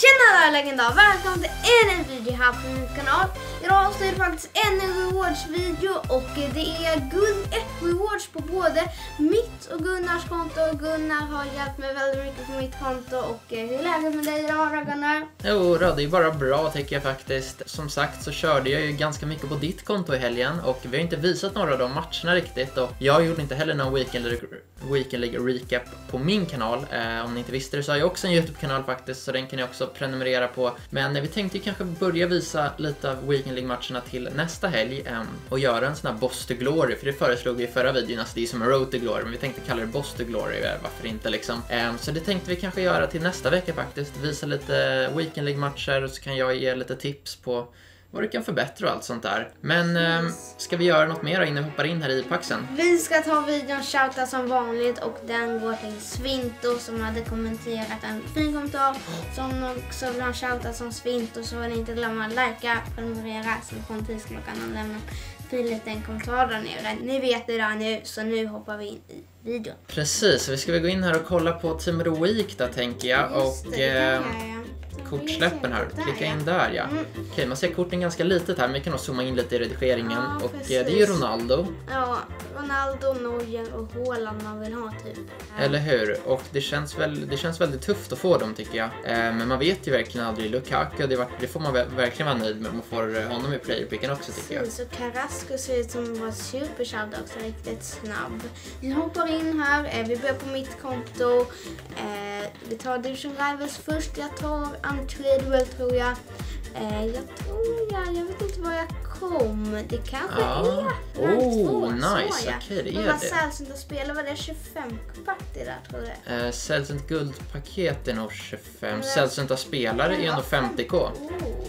Tjena där legendar! Välkommen till ännu en video här på min kanal. Idag så är det faktiskt en rewards-video och det är guld 1 rewards på både mitt och Gunnars konto. Gunnar har hjälpt mig väldigt mycket på mitt konto och eh, hur är läget med dig idag Gunnar? Jo, då, det är bara bra tycker jag faktiskt. Som sagt så körde jag ju ganska mycket på ditt konto i helgen och vi har inte visat några av de matcherna riktigt och jag gjorde inte heller någon Weekend League, weekend recap på min kanal. Eh, om ni inte visste det så har jag också en YouTube-kanal faktiskt så den kan ni också prenumerera på. Men vi tänkte ju kanske börja visa lite av Weekend League-matcherna till nästa helg ehm, och göra en sån här Boss to Glory för det föreslog vi i förra videon, alltså det är som en Road to Glory men vi tänkte kalla det Boss to Glory, eh, varför inte liksom. Ehm, så det tänkte vi kanske göra till nästa vecka faktiskt, visa lite Weekend League-matcher och så kan jag ge lite tips på vad du kan förbättra och allt sånt där. Men eh, ska vi göra något mer då innan vi hoppar in här i paxen? Vi ska ta videon shouta som vanligt och den går till Svinto som hade kommenterat en fin kommentar. Som också vill ha shouta som Svinto så ni inte glömma att likea, prenumerera, slå på notisklockan och lämna en fin liten kommentar där nere. Ni vet det där nu så nu hoppar vi in i videon. Precis, vi ska väl gå in här och kolla på Team Week då tänker jag. Just och det, eh, jag kortsläppen här. Klicka in där ja. Mm. Okej, man ser korten ganska litet här men vi kan nog zooma in lite i redigeringen. Ja, och eh, precis. det är ju Ronaldo, Ja, Ronaldo, Neuer och Haaland man vill ha typ. eller hur? Och det känns, väl, det känns väldigt tufft att få dem tycker jag. Eh, men man vet ju verkligen aldrig. Lukaku, det, var, det får man ver- verkligen vara nöjd med om man får eh, honom i playerpicken också tycker jag. Precis, och Carrasco ser ut som att vara supershout också, riktigt snabb. Vi hoppar in här, eh, vi börjar på mitt konto. Eh, vi tar Division Rivals först, jag tar Untradable tror jag. Eh, jag tror jag, jag vet inte vad jag kom. Det kanske Ja. är rank Oh, nice. så. Okej, det är Men vad det. sällsynt att spela, var det 25 pack det där tror jag? Eh, Sällsynt guldpaket är nog 25. Men- Sällsynta spelare är ändå 50k. Oh,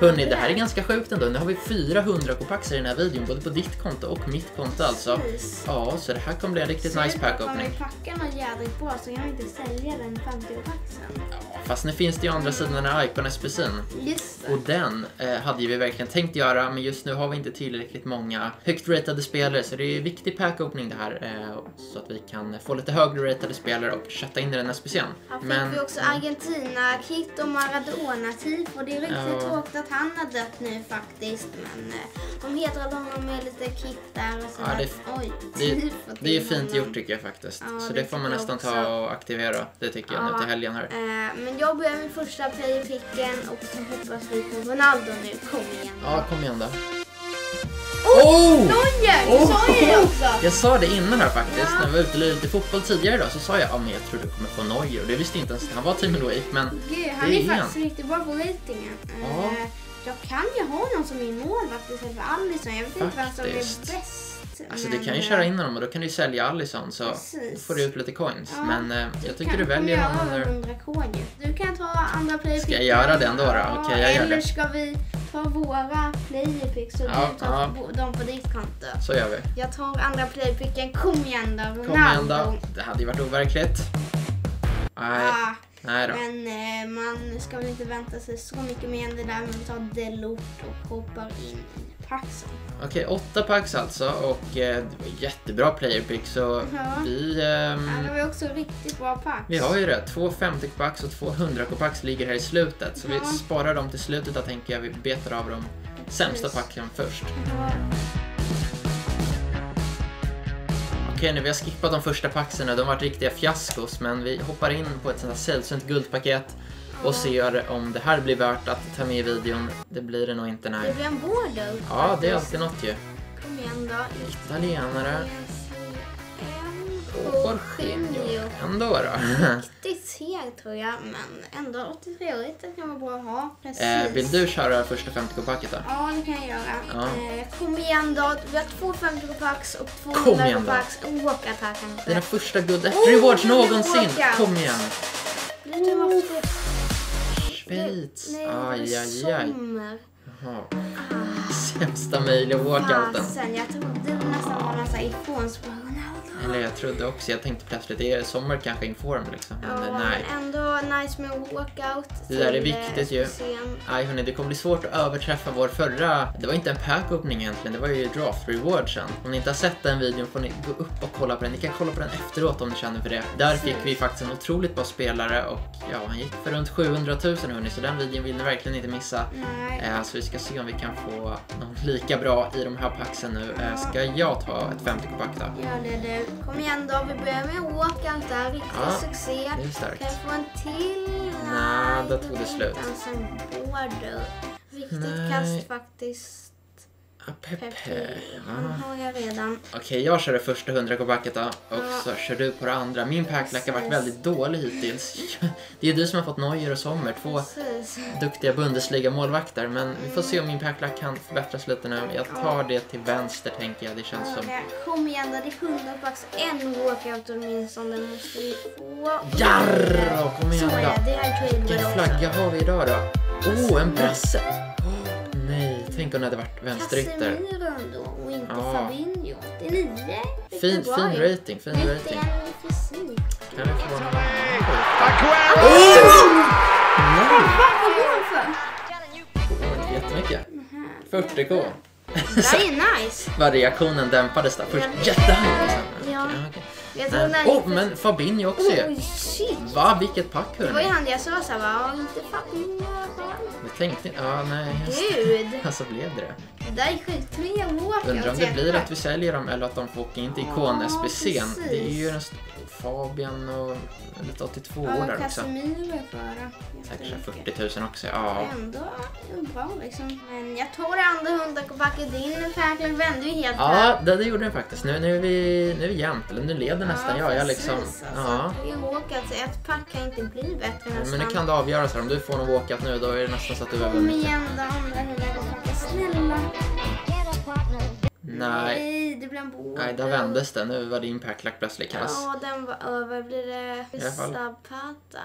Hörni, det här är ganska sjukt ändå. Nu har vi 400 kopaxar i den här videon, både på ditt konto och mitt konto alltså. Precis. Ja, så det här kommer bli en riktigt nice pack opening. vi packar något jädrigt bra så kan vi inte sälja den 50-paxen. Ja, fast nu finns det ju andra sidan den här Icon SPC'n. Just det. Och den eh, hade vi verkligen tänkt göra, men just nu har vi inte tillräckligt många högt ratade spelare, så det är en viktig pack opening det här, eh, så att vi kan få lite högre ratade spelare och kötta in i den SPC'n. Här fick Men vi också Argentina-kit och Maradona-tif och det är riktigt Ja. tråkigt att han har dött nu faktiskt men eh, de hedrar honom med lite kit där och så Ja, det-. Oj, det, det är fint gjort tycker jag faktiskt. Ja, så det det får man nästan också. ta och aktivera, det tycker jag Ja. nu till helgen här. Eh, men jag börjar med första playerpicken och så hoppas vi på Ronaldo nu. Kom igen. Ja, kom igen då. Oh! Oh! Neuer! Du Oh! sa ju det också! Jag sa det innan här faktiskt, Ja. när vi var ute och lite fotboll tidigare idag så sa jag ja men jag tror du kommer få Neuer det visste inte ens att han var Team Week men Gud, han Det är är faktiskt riktigt bra på ratingen. Ja. Eh, jag kan ju ha någon som är målvakt istället för Alisson. Jag vet inte vem som är Faktiskt. bäst. alltså men, du kan ju eh, köra in honom och då kan du sälja Alisson så Precis. får du ut lite coins. Ja. Men eh, jag tycker du väljer honom över nu. 100 k ju. Du kan ta andra playerpick. Ska jag göra det ändå då? Okej, jag gör Eller det. ska vi ta våra playerpicks och Ja, du tar ja. dem på ditt konto? Så gör vi. Jag tar andra playerpicken. Kom igen då, Kom igen Ronaldo. då. Det hade ju varit overkligt. Nej, Ah, nej då. men eh, man ska väl inte vänta sig så mycket mer än det där. Vi tar Delort och hoppar in i paxen. Okej, åtta packs alltså och eh, det var jättebra player pick så Ja. vi... Ja, ehm, det var ju också riktigt bra pax. Vi har ju det. Två 50 kopax och två 100 kopax ligger här i slutet. Så Ja. vi sparar dem till slutet då tänker jag. Vi betar av de sämsta Precis. packen först. Ja. Okej, nu vi har skippat de första paxen nu. De har varit riktiga fiaskos. Men vi hoppar in på ett sånt här sällsynt guldpaket och ser om det här blir värt att ta med i videon. Det blir det nog inte, Det nej. blir en border. Ja, det är alltid något ju. Kom igen då. Italienare. Och Jorginho. Ändå då. Riktigt seg tror jag, men ändå 83 det kan vara bra att ha. Precis. eh, vill du köra första 50 packet då? Ja, det kan jag göra. Ja. Eh, kom igen då. Vi har två 50 pax och två Kom 100 igen då. pax. Walkout här kanske. Dina första guld Oh, rewards det någonsin. walkout. Kom igen. Det- Schweiz. Det Aj, aj, aj. Jaha. Ah, Sämsta möjliga walkouten. fasen, jag trodde det nästan var någon ifrånsprång. Ronaldo. Eller jag trodde också, jag tänkte plötsligt, är sommar kanske inform liksom. Men Ja, nej. ändå nice med walkout. Det där är till, viktigt eh, ju. Nej hörni, det kommer bli svårt att överträffa vår förra... Det var inte en pack-opening egentligen, det var ju draft rewardsen. Om ni inte har sett den videon får ni gå upp och kolla på den. Ni kan kolla på den efteråt om ni känner för det. Där fick vi faktiskt en otroligt bra spelare och ja, han gick för runt 700 000 hörni, så den videon vill ni verkligen inte missa. Nej. Eh, Så vi ska se om vi kan få någon lika bra i de här packsen nu. Eh, Ska jag ta ett 50k-pack då? Gör det du. Kom igen då, vi börjar med walkout där. Riktig Ja, succé. Det är starkt. Kan jag få en till? Nej, då tog det slut. inte ens en border. Riktigt Nej. kast faktiskt. Pepe. Han har jag redan. Okej, jag kör det första 100k-packet då och Ja. så kör du på det andra. Min packlack har varit Precis. väldigt dålig hittills. Det är du som har fått Neuer och Sommer, två Precis. duktiga Bundesliga-målvakter. Men vi får se om min packlack kan förbättras lite nu. Jag tar det till vänster tänker jag, det känns som... Okej, Kom igen då, det är 100 bucks. En walkout åtminstone måste vi få. Jarr! Kom igen det, då! det är Tradewell Vilken flagga har vi idag då? Oh, en brasse! Oh, tänk om det hade varit vänsterytter. Casemiro ändå och inte Ja. Fabinho. Det är nio. Fin, fin rating, fin i rating. Kan det få någon annan skit? Aguero! Nej! Vad går han för? Oh, jättemycket. 40k. Det är nice. Var reaktionen dämpades där? Först jättehögt och sen... Ja. okej, okej. Jag tror oh, men Fabinho också ju. Oj, shit. Va, vilket pack Det var ju hörni. han jag sa såhär, va? Inte Fabinho. Vi tänkte Ja, nej. Gud. Ja, så blev det. Det där är sjukt. Tre walkouts Undrar om det blir att vi säljer dem eller att de får åka in till ikon Ja, SBC'n. precis. Det är ju en Fabian och lite 82 år Ja, där också. Casemiro är före. Säkert så Jättemycket. 40 000 också. Ja. Ändå bra liksom. Men jag det andra hundrapacket. Din pärlen vände ju helt Ja, det, det gjorde den faktiskt. Nu, nu, är vi, nu är vi jämnt, eller nu leder nästan jag. jag liksom, precis, ja. Alltså, tre walkouts i ett pack kan inte bli bättre nästan. Men nu kan det avgöras här. Om du får någon walkout nu, då är det nästan så att du har Kom igen då, andra hundrapacket. Snälla. Nej, det blev en båt. nej, där vändes det. Nu var din packlack plötsligt kass. Ja, den var över. Blir det alla fall. Zapata?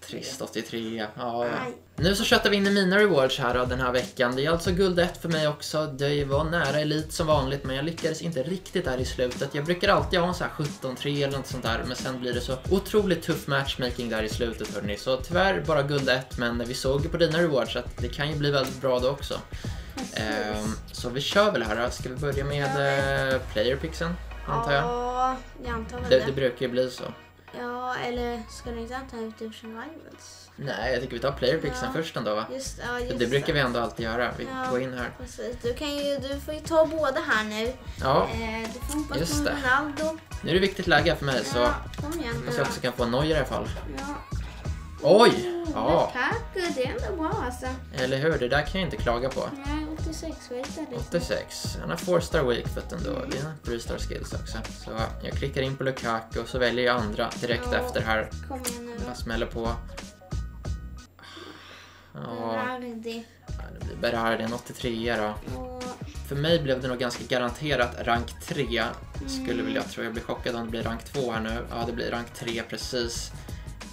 Trist 83. Ja. Nej. Nu så köttar vi in i mina rewards här då, den här veckan. Det är alltså guld 1 för mig också. Det var nära elit som vanligt men jag lyckades inte riktigt där i slutet. Jag brukar alltid ha en sån här 17-3 eller något sånt där men sen blir det så otroligt tuff matchmaking där i slutet hörni. Så tyvärr bara guld 1 men vi såg ju på dina rewards att det kan ju bli väldigt bra då också. Ehm, så vi kör väl här då. Ska vi börja med eh, playerpixen antar jag? Ja, jag antar väl Det, det. det brukar ju bli så. Ja, eller ska du inte ta ut Division Rivals? Nej, jag tycker vi tar playerpixen Ja. först ändå va? Just, ja, just Det brukar vi ändå alltid göra. Vi Ja. går in här. Precis. Du, kan ju, du får ju ta båda här nu. Ja, Eh, du får hoppas Just på det. Ronaldo. nu är det viktigt läge för mig så Ja, kom igen nu Hoppas jag också kan få en Neuer i alla fall. Ja. Oj! Ja, Lukaku, det är ändå bra alltså. eller hur? Det där kan jag inte klaga på. Nej, 86 rated liksom. 86. Han har 4-star weakfoot ändå. Det är 3-star skills också. Så jag klickar in på Lukaku och så väljer jag andra direkt Ja. efter här. Kom igen nu Jag då. smäller på. Ja, Berardi. det blir Berardi, en 83 då. Och För mig blev det nog ganska garanterat rank 3. Skulle vilja tro. Jag blir chockad om det blir rank 2 här nu. Ja, det blir rank 3 precis.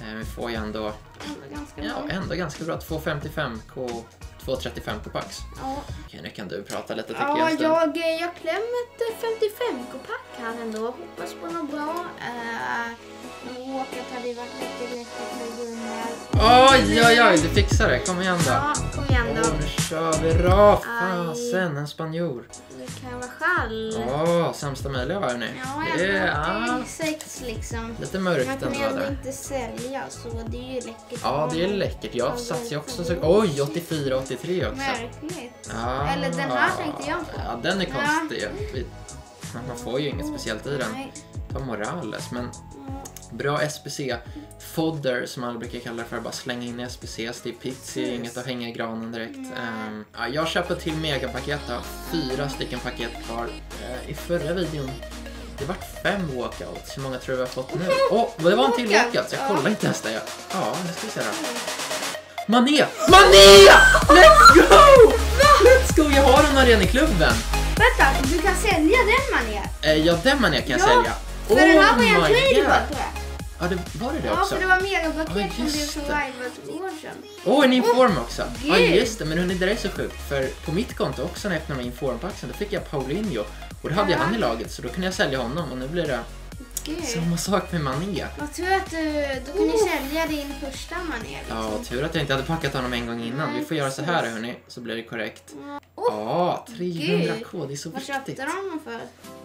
Eh, Vi får ju ändå ändå ganska Ja, bra. ändå ganska bra. 255k, 235k pax. Ja, Okej, nu kan du prata lite tycker ja jag. en stund. jag, jag klämmer ett 55k-pack här ändå. Hoppas på något bra. Uh, Walket hade ju varit riktigt läckert med Gunnar. Oj, oj, oj, du fixar det. Kom igen då. Ja, kom igen då. Åh, nu kör vi. Aj. Fasen, en spanjor. Det kan vara skall. Åh, sämsta möjliga var ni. Ja, Det är ja, 86 liksom. lite Man mörkt kan ändå ju ändå där. inte sälja så det är ju läckert. Ja, det är läckert. Jag satsar ju också så... Oj, 84, 83 också. Märkligt. Ja, Eller den här tänkte jag på. Ja, den är Ja. konstig. ju. Vi- Man får ju inget speciellt i den. Nej. Ta Morales, men. Bra SPC. Fodder som man brukar kalla det för, bara slänga in i SPCs. Det är pizzi, inget att hänga i granen direkt. Ehm, ja, jag köper till megapaket då. Fyra stycken paket kvar. Eh, I förra videon, det vart fem walkouts. Hur många tror du vi har fått nu? Åh, oh, det var en till Walkout. Jag ja. kollar inte ens det. Ja, nu ska vi se då. Mané! Mané! Let's go! Let's go! Jag har honom redan i klubben. Vänta, du kan sälja den manér. Eh, ja, den Mané kan jag Ja, sälja. För den här var ju en tradable God. tror jag. Ja, det var det det Ja, också. för det var megapaket Ja, det det. Survivor ett år sedan. Åh, oh, en inform också! Ja, gud. just det. Men hörni, det där är så sjukt. För på mitt konto också när jag öppnade informpaxen, då fick jag Paulinho. Och då hade jag Ja. han i laget, så då kunde jag sälja honom. Och nu blir det gud. Samma sak med Mané. Vad tur att du, då kan ni sälja din första mané liksom. Ja, tur att jag inte hade packat honom en gång innan. Vi får göra så här hörni, så blir det korrekt. Ja, 300k, det är så Vad viktigt. köpte du honom för?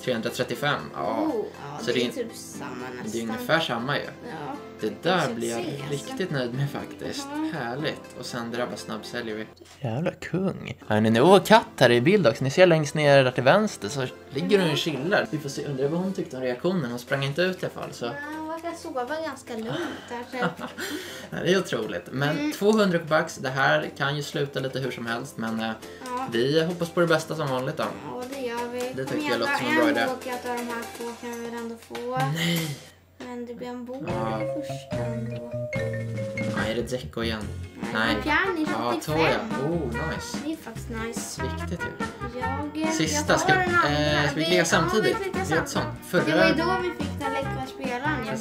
335, ja. Oh, ja Så det är det är- typ samma nästan. Det är ungefär samma ju. Ja. Det där blir jag alltså. riktigt nöjd med faktiskt. Ja. Härligt. Och sen drabbar snabbsäljer vi. Jävla kung. Hörni, nu var katt här i bild också. Ni ser längst ner där till vänster så ligger hon och chillar. Vi får se, undrar vad hon tyckte om reaktionen. Hon sprang inte ut i alla fall så. Han verkar sova ganska lugnt. Ja, Det är otroligt. Men Mm. 200 bucks, det här kan ju sluta lite hur som helst men eh, Ja. vi hoppas på det bästa som vanligt då. Ja, det gör vi. Det tycker jag låter som en bra idé. En walkout av de här två kan vi väl ändå få. Nej! Men det blir en bok Ja. i första ändå. Nej, är det Dzeko igen? Nej. Pjanic Ja, 85. Toja. Oh, nice. Det är faktiskt nice. Viktigt ju. Jag, Sista, jag ska, eh, ska vi Det- ligga ja, samtidigt? vi klickar samtidigt. Det var ju då vi fick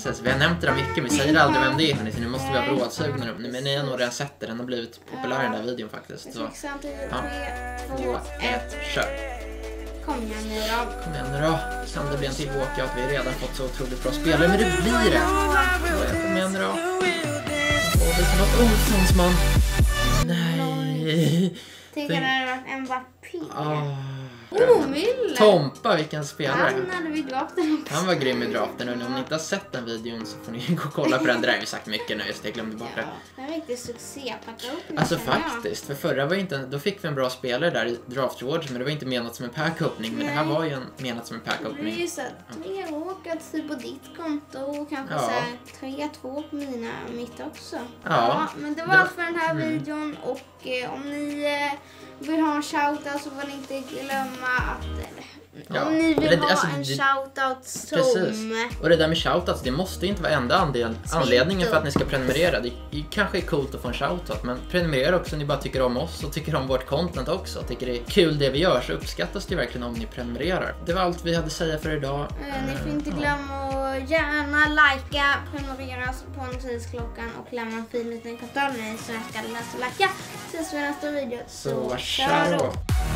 Precis, vi har nämnt det där mycket, vi säger aldrig vem det är hörni, så nu måste vi ha brådsugna nu. Men ni har nog redan sett det, den har blivit populär den där videon faktiskt. Så. Ja. Tre, två, två, ett. ett, kör! Kom igen nu då. Kom igen nu då. Kan det bli en till walkout? Vi har redan fått så otroligt bra spelare, men det blir det! Kom igen nu då. Åh, det är som något Olssonsman. Nej! Tänk Tänk- att det hade varit Mbappé. Ah. Oh, Müller! Tompa, vilken spelare! Han hade vi draften också. Han var grym i draften och om ni inte har sett den videon så får ni gå och kolla på den. Det där har vi sagt mycket nu så jag glömde bort Ja, det. en riktig succé. Packa upp Alltså faktiskt, för förra var inte, då fick vi en bra spelare där i draft rewards men det var inte menat som en pack-opening men det här var ju en, menat som en Det blir pack-opening. ju såhär tre råkat typ på ditt konto och kanske Ja. såhär tre två på mina mitt också. Ja. men det var Det var- allt för den här Mm. videon och eh, om ni eh, vill ha en shoutout så får ni inte glömma att eller, Ja. om ni vill Det- ha alltså, en shoutout som Precis. Och det där med shoutouts, det måste inte vara enda andel, anledningen för att ni ska prenumerera. Det det kanske är coolt att få en shoutout, men prenumerera också om ni bara tycker om oss och tycker om vårt content också. Tycker det är kul det vi gör så uppskattas det verkligen om ni prenumererar. Det var allt vi hade att säga för idag. Eh, Ni får Eh, inte glömma gärna likea, prenumerera på notisklockan och lämna en fin liten kommentar ni så jag ska läsa och lajka. Ses vi i nästa video. Så, ciao!